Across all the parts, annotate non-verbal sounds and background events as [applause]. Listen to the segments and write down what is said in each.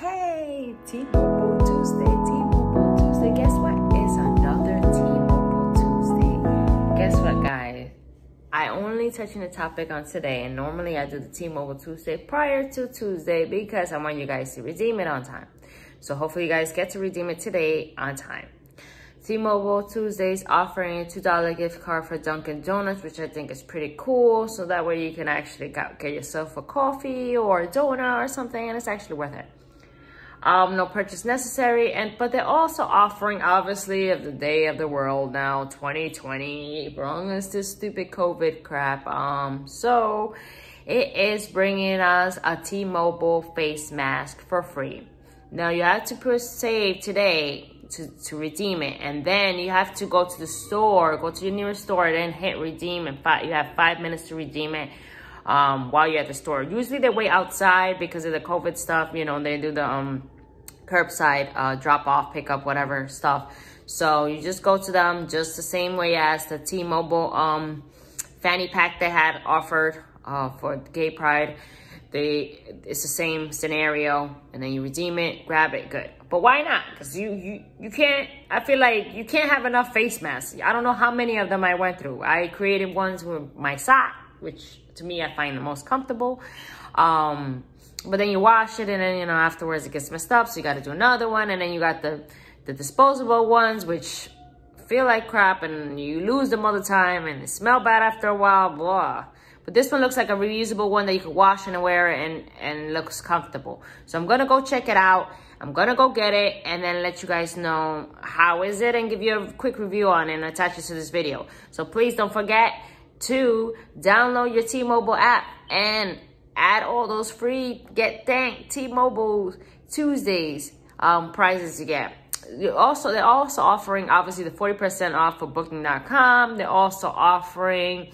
Hey, T-Mobile Tuesday, T-Mobile Tuesday. Guess what? It's another T-Mobile Tuesday. Guess what, guys? I only touching the topic on today, and normally I do the T-Mobile Tuesday prior to Tuesday because I want you guys to redeem it on time. So hopefully you guys get to redeem it today on time. T-Mobile Tuesdays offering a $2 gift card for Dunkin' Donuts, which I think is pretty cool. So that way you can actually get yourself a coffee or a donut or something, and it's actually worth it. Um, no purchase necessary, and but they're also offering, obviously, of the day of the world now, 2020, brung us this stupid COVID crap. Um, so it is bringing us a T-Mobile face mask for free. Now you have to push save today to, to redeem it. And then you have to go to the store, go to your nearest store, then hit redeem. And five, you have five minutes to redeem it um, while you're at the store. Usually they wait outside because of the COVID stuff. You know, they do the um, curbside uh, drop off, pick up, whatever stuff. So you just go to them just the same way as the T-Mobile um, fanny pack they had offered uh, for Gay Pride. They It's the same scenario. And then you redeem it, grab it, good. But why not? Because you, you, you can't, I feel like you can't have enough face masks. I don't know how many of them I went through. I created ones with my sock, which to me I find the most comfortable. Um, but then you wash it and then, you know, afterwards it gets messed up. So you got to do another one. And then you got the, the disposable ones, which feel like crap and you lose them all the time and smell bad after a while, blah. But this one looks like a reusable one that you can wash and wear and, and looks comfortable. So I'm going to go check it out. I'm going to go get it and then let you guys know how is it and give you a quick review on it and attach it to this video. So please don't forget to download your T-Mobile app and add all those free get thank T-Mobile Tuesdays um, prizes you get. You're also, they're also offering obviously the 40% off for booking.com. They're also offering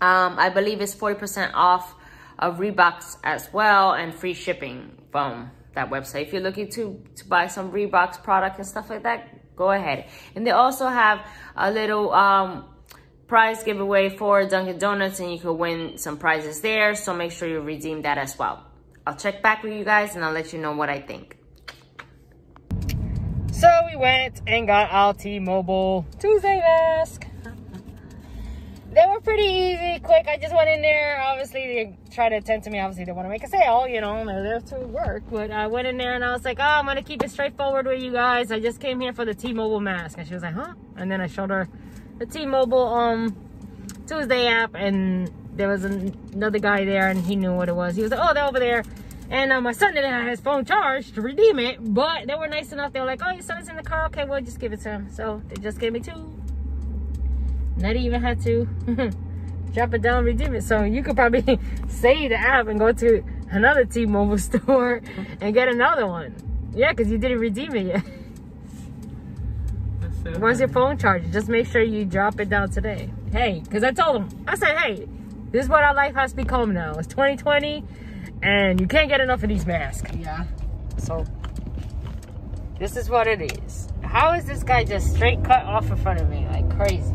um, I believe it's 40% off of Reeboks as well and free shipping from that website. If you're looking to, to buy some Reeboks product and stuff like that, go ahead. And they also have a little um, prize giveaway for Dunkin' Donuts and you can win some prizes there. So make sure you redeem that as well. I'll check back with you guys and I'll let you know what I think. So we went and got our T-Mobile Tuesday mask they were pretty easy, quick. I just went in there. Obviously, they try to attend to me. Obviously, they want to make a sale, you know, they're there to work. But I went in there and I was like, oh, I'm going to keep it straightforward with you guys. I just came here for the T-Mobile mask. And she was like, huh? And then I showed her the T-Mobile um, Tuesday app. And there was another guy there and he knew what it was. He was like, oh, they're over there. And uh, my son didn't have his phone charged to redeem it. But they were nice enough. They were like, oh, your son is in the car. Okay, well, just give it to him. So they just gave me two. Not even had to [laughs] drop it down, redeem it. So you could probably [laughs] save the app and go to another T-Mobile [laughs] store and get another one. Yeah, because you didn't redeem it yet. So Where's your phone charger? Just make sure you drop it down today. Hey, because I told him, I said, hey, this is what our life has become now. It's 2020 and you can't get enough of these masks. Yeah. So this is what it is. How is this guy just straight cut off in front of me like crazy?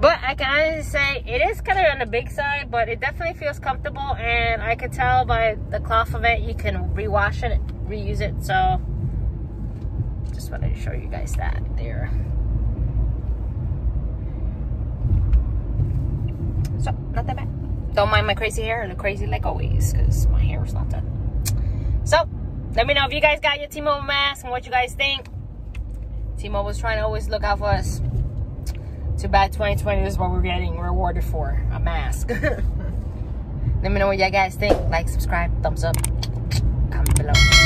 But I can honestly say it is kind of on the big side, but it definitely feels comfortable. And I could tell by the cloth of it, you can rewash it, reuse it. So just wanted to show you guys that there. So not that bad. Don't mind my crazy hair. and the crazy like always because my hair is not done. So let me know if you guys got your T-Mobile mask and what you guys think. T-Mobile's trying to always look out for us. Too bad 2020 is what we're getting rewarded for. A mask. [laughs] Let me know what you guys think. Like, subscribe, thumbs up, comment below.